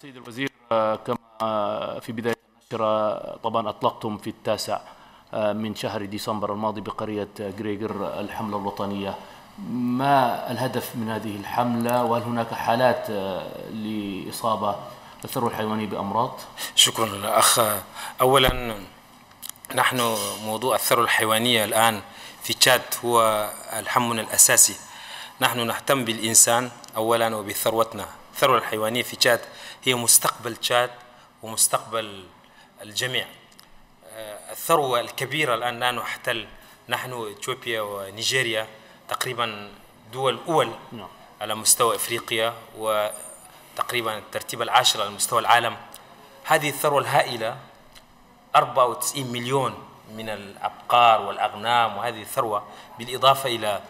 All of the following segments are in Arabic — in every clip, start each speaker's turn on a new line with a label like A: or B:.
A: سيد الوزير كما في بداية النشرة طبعا أطلقتم في التاسع آه، من شهر ديسمبر الماضي بقرية جريجر الحملة الوطنية. ما الهدف من هذه الحملة؟ وهل هناك حالات آه، لإصابة الثروة الحيوانية بأمراض؟
B: شكرا أخ. أولا نحن موضوع الثروة الحيوانية الآن في تشاد هو الهمنا الأساسي. نحن نهتم بالإنسان أولا وبثروتنا. الثروة الحيوانية في تشاد. هي مستقبل تشاد ومستقبل الجميع. آه، الثروة الكبيرة الآن لا نحتل. نحن إثيوبيا ونيجيريا تقريبا دول أول
A: نعم.
B: على مستوى إفريقيا وتقريبا الترتيب العاشر على مستوى العالم. هذه الثروة الهائلة 94 مليون من الأبقار والأغنام وهذه الثروة بالإضافة إلى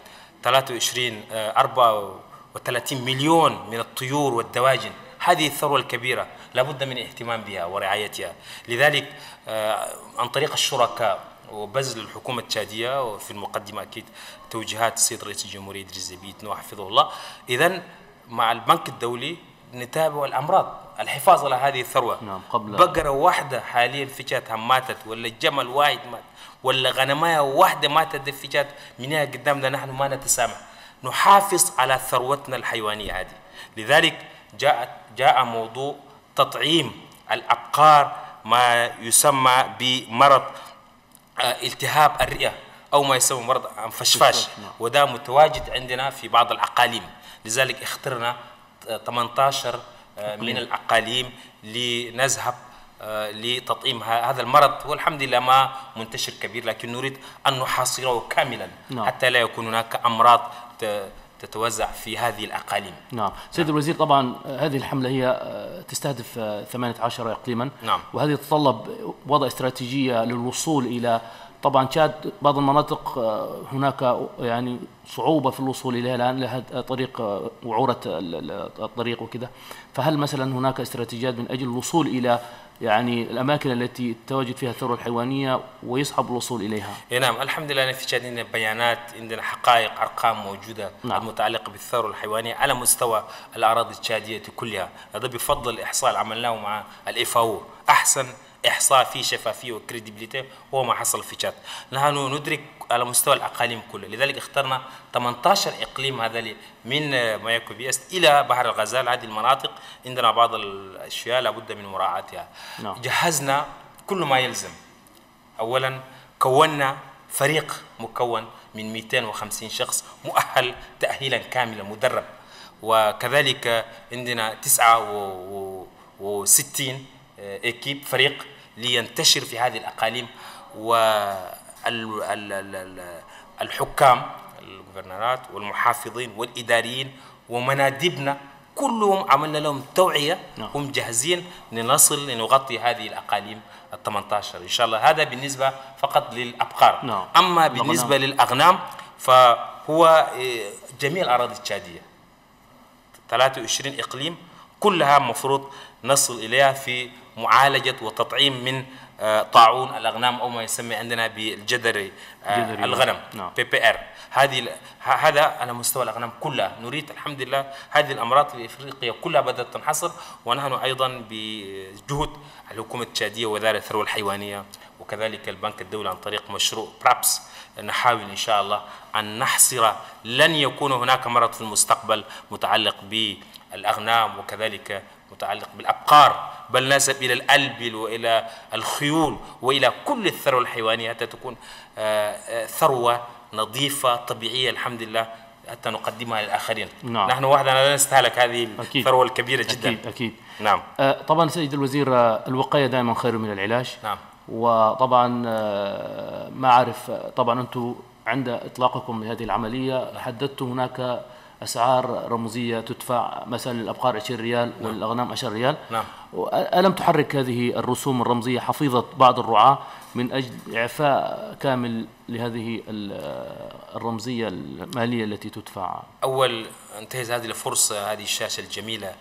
B: 23 آه، 34 مليون من الطيور والدواجن. هذه الثروة الكبيرة لابد من الاهتمام بها ورعايتها. لذلك آه، عن طريق الشركاء وبذل الحكومة التشادية وفي المقدمة أكيد توجيهات السيد رئيس الجمهورية إدريس زبيد حفظه الله. إذا مع البنك الدولي نتابع الأمراض الحفاظ على هذه الثروة.
A: نعم، قبل-
B: بقرة واحدة حاليا هم ماتت ولا جمل واحد مات ولا غنماية واحدة ماتت في جات منها قدامنا نحن ما نتسامح. نحافظ على ثروتنا الحيوانية هذه. لذلك جاء جاء موضوع تطعيم الأبقار ما يسمى بمرض آه، التهاب الرئة أو ما يسمى مرض فشفاش
A: نعم.
B: وده متواجد عندنا في بعض الأقاليم. لذلك اخترنا 18 آه، من الأقاليم لنذهب آه، لتطعيم هذا المرض. والحمد لله ما منتشر كبير لكن نريد أن نحاصره كاملا.
A: نعم.
B: حتى لا يكون هناك أمراض تتوزع في هذه الأقاليم.
A: نعم. سيد الوزير طبعا آه، هذه الحملة هي آه، تستهدف آه، 18 إقليما.
B: نعم.
A: وهذه تتطلب وضع استراتيجية للوصول إلى طبعا تشاد بعض المناطق آه، هناك يعني صعوبة في الوصول إليها الآن لها طريق آه، وعورة ال- ال- الطريق وكذا. فهل مثلا هناك استراتيجيات من أجل الوصول إلى يعني الأماكن التي تواجد فيها الثروة الحيوانية ويصعب الوصول إليها.
B: نعم الحمد لله تشاد عندنا بيانات عندنا حقائق أرقام موجودة
A: نعم.
B: المتعلقة بالثروه الحيوانية على مستوى الأراضي التشادية كلها. هذا بفضل الاحصاء اللي عملناه مع ال FAO. أحسن إحصاء فيه شفافية و crédibilité هو ما حصل في تشاد. نحن ندرك على مستوى الأقاليم كلها لذلك اخترنا 18 إقليم هذا من آه، مايو كيبي إست إلى بحر الغزال هذه المناطق. عندنا بعض الأشياء لابد من مراعاتها.
A: نعم.
B: جهزنا كل ما يلزم. اولا كونا فريق مكون من 250 شخص مؤهل تاهيلا كاملا مدرب. وكذلك عندنا 69 équipe فريق لينتشر في هذه الأقاليم. والحكام الجوفرنرات والمحافظين والإداريين ومنادبنا كلهم عملنا لهم توعية
A: نعم.
B: هم جاهزين لنصل لنغطي هذه الأقاليم ال 18 إن شاء الله هذا بالنسبة فقط للأبقار
A: نعم.
B: أما
A: الأغنام.
B: بالنسبة للأغنام فهو إيه، جميع الأراضي التشادية 23 إقليم كلها مفروض نصل إليها في معالجة وتطعيم من آه، طاعون الأغنام أو ما يسمى عندنا بالجدري آه، الغنم
A: نعم.
B: PPR هذه هذا على مستوى الأغنام كلها. نريد الحمد لله هذه الأمراض في إفريقيا كلها بدأت تنحصر ونحن أيضا بجهد الحكومة التشادية ووزارة الثروة الحيوانية وكذلك البنك الدولي عن طريق مشروع PRAPS نحاول إن شاء الله أن نحصر. لن يكون هناك مرض في المستقبل متعلق بالاغنام وكذلك متعلق بالأبقار بل نذهب إلى الالبل وإلى الخيول وإلى كل الثروه الحيوانيه حتى تكون آه، آه، ثروة نظيفة طبيعية الحمد لله حتى نقدمها للآخرين.
A: نعم.
B: نحن وحدنا لا نستهلك هذه
A: أكيد.
B: الثروة الكبيرة جدا.
A: أكيد. أكيد
B: نعم.
A: آه، طبعا سيد الوزير الوقاية دائما خير من العلاج.
B: نعم.
A: وطبعا ما أعرف طبعا أنتم عند إطلاقكم لهذه العملية حددتم هناك أسعار رمزية تدفع مثلا للأبقار 20 ريال والأغنام 10 ريال.
B: نعم.
A: ألم تحرك هذه الرسوم الرمزية حفيظة بعض الرعاة من أجل إعفاء كامل لهذه ال- الرمزية المالية التي تدفع؟
B: أول انتهز هذه الفرصة هذه الشاشة الجميلة.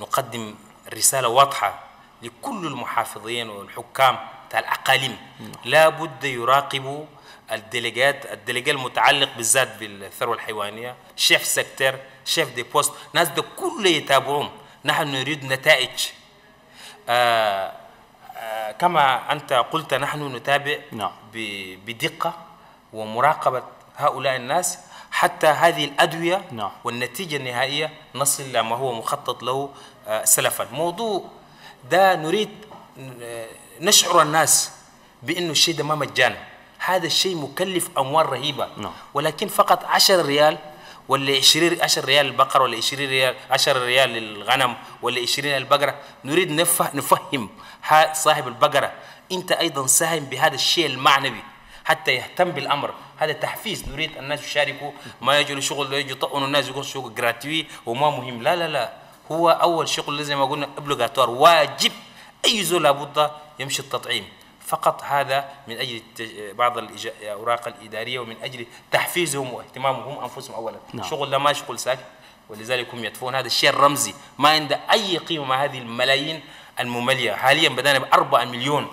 B: نقدم رسالة واضحة لكل المحافظين والحكام بتاع الأقاليم. لا بد يراقبوا ال délégués ال délégués المتعلق بالذات بالثروة الحيوانية chef secteur chef de poste ناس ده كله يتابعون نحن نريد نتائج. آه آه كما أنت قلت نحن نتابع
A: نعم.
B: ب- بدقة ومراقبة هؤلاء الناس. حتى هذه الأدوية
A: نعم.
B: والنتيجة النهائية نصل إلى ما هو مخطط له آه، سلفا. موضوع ده نريد آه، نشعر الناس بأنه الشيء ده ما مجانا هذا الشيء مكلف أموال رهيبة.
A: نعم.
B: ولكن فقط 10 ريال ولا 20 10 ريال البقرة ولا 20 ريال 10 ريال للغنم ولا 20 ريال البقرة. نريد نفه نفهم صاحب البقرة. أنت أيضا ساهم بهذا الشيء المعنوي حتى يهتم بالأمر. هذا تحفيز نريد الناس يشاركوا. ما يجوا لشغل يجوا يطقنوا الناس يقول شغل جراتوي وما مهم. لا لا لا. هو أول شغل زي ما قلنا ابلغاتوار واجب. أي زول لابد يمشي التطعيم. فقط هذا من أجل التج- بعض الاوراق الإدارية ومن أجل تحفيزهم واهتمامهم هم أنفسهم اولا.
A: نعم.
B: شغل ده ما شغل ساكت. ولذلك هم يدفعون هذا الشيء الرمزي. ما عنده أي قيمة مع هذه الملايين المملية. حاليا بدأنا ب 4 مليون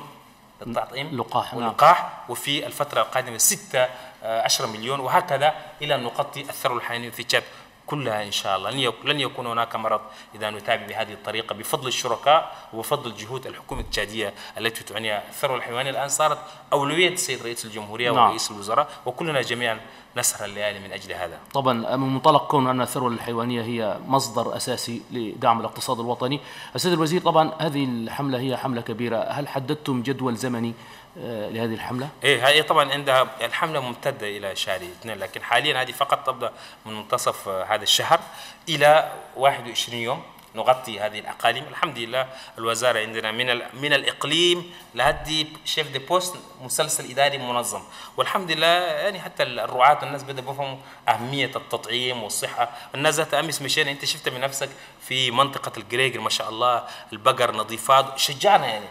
B: للتطعيم
A: لقاح، نعم.
B: ولقاح. وفي الفترة القادمة 6 10 مليون. وهكذا إلى أن نغطي الثروة الحيوانية في تشاد. كلها إن شاء الله. لن يك- لن يكون هناك مرض إذا نتابع بهذه الطريقة. بفضل الشركاء وبفضل جهود الحكومة التشادية التي تعنيها الثروة الحيوانية الآن صارت أولوية السيد رئيس الجمهورية
A: نعم.
B: ورئيس الوزراء وكلنا جميعا نسهر الليالي من أجل هذا
A: طبعا من منطلق كون أن الثروة الحيوانية هي مصدر أساسي لدعم الاقتصاد الوطني. السيد الوزير طبعا هذه الحملة هي حملة كبيرة، هل حددتم جدول زمني آه، لهذه الحملة؟
B: إيه هي طبعا عندها الحملة ممتدة إلى شهر اثنين لكن حاليا هذه فقط تبدأ من منتصف آه، هذا الشهر إلى 21 يوم نغطي هذه الأقاليم. الحمد لله الوزارة عندنا من من الإقليم لحدي chef de poste مسلسل إداري منظم. والحمد لله يعني حتى الرعاة الناس بدأوا بيفهموا أهمية التطعيم والصحة. الناس ذات أمس مشينا. أنت شفت من نفسك في منطقة الجريجر ما شاء الله البقر نظيفات. شجعنا يعني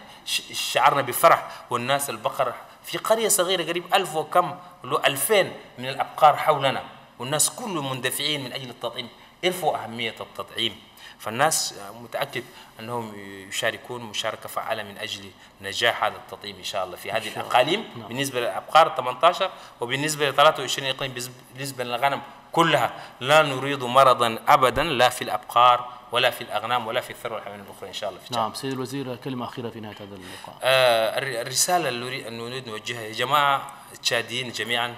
B: شعرنا بفرح. والناس البقر في قرية صغيرة قريب ألف وكم لو ألفين من الأبقار حولنا. والناس كلهم مندفعين من أجل التطعيم. عرفوا أهمية التطعيم. فالناس متأكد أنهم يشاركون مشاركة فعالة من أجل نجاح هذا التطعيم إن شاء الله في هذه الأقاليم بالنسبة للأبقار 18 وبالنسبة ل 23 إقليم بالنسبة للغنم كلها لا نريد مرضا أبدا لا في الأبقار ولا في الأغنام ولا في الثروة الحيوانية الأخرى إن شاء الله في
A: نعم سيد الوزير كلمة أخيرة في نهاية هذا اللقاء.
B: آه، الر- الرسالة اللي نريد نوجهها يا جماعة التشاديين جميعا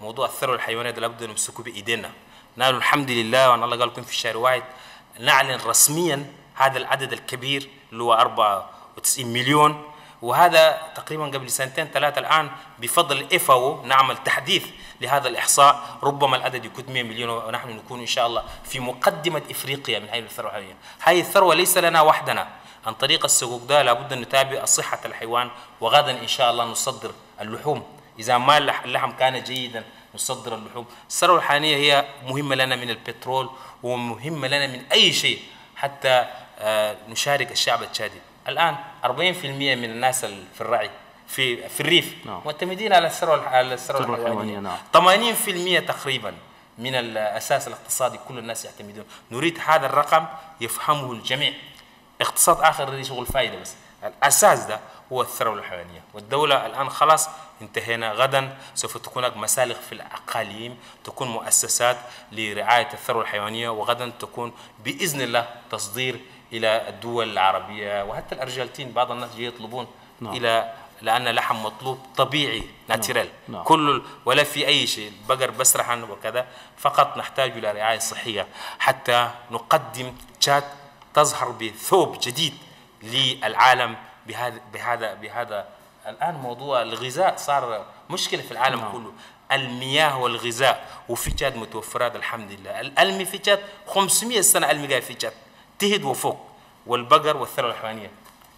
B: موضوع الثروة الحيوانية ده لابد نمسكه بإيدينا. نحن الحمد لله وأن الله قال لكم في الشهر واحد نعلن رسميا هذا العدد الكبير اللي هو 94 مليون. وهذا تقريبا قبل سنتين ثلاثة الآن بفضل الإفاو نعمل تحديث لهذا الإحصاء. ربما العدد يكون 100 مليون ونحن نكون إن شاء الله في مقدمة إفريقيا من حيث الثروة الحيوانية هذه الثروة ليس لنا وحدنا. عن طريق السقوق ده لابد أن نتابع صحة الحيوان وغدا إن شاء الله نصدر اللحوم. إذا ما اللح- اللحم كان جيدا نصدر اللحوم. الثروة الحيوانية هي مهمة لنا من البترول ومهمة لنا من أي شيء حتى آه، نشارك الشعب التشادي. الآن 40% من الناس ال- في الرعي في في الريف
A: نعم.
B: معتمدين على الثروة الح- على الحيوانية.
A: الحيوانية، نعم.
B: 80% تقريبا من الأساس الاقتصادي كل الناس يعتمدون. نريد هذا الرقم يفهمه الجميع. اقتصاد آخر دي شغل فايدة بس. الأساس ده هو الثروة الحيوانية. والدولة الآن خلاص انتهينا غدا. سوف تكون هناك مسالخ في الأقاليم تكون مؤسسات لرعاية الثروة الحيوانية وغدا تكون بإذن الله تصدير إلى الدول العربية. وحتى الأرجنتين بعض الناس يطلبون
A: نعم.
B: إلى لأن لحم مطلوب طبيعي ناتشرال
A: نعم.
B: كل ولا في أي شيء البقر بسرحا وكذا. فقط نحتاج إلى رعاية صحية. حتى نقدم تشاد تظهر بثوب جديد. للعالم بهذا بهذا بهذا. الآن موضوع الغذاء صار مشكلة في العالم
A: نعم.
B: كله. المياه والغذاء وفي تشاد متوفرات الحمد لله الألمي في تشاد 500 سنة ألمي قاعد في تشاد تهد وفوق. والبقر والثروة الحيوانية.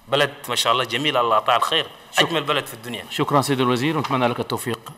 B: بلد ما شاء الله جميل الله أعطاه الخير. أجمل بلد في الدنيا.
A: شكرا سيد الوزير ونتمنى لك التوفيق.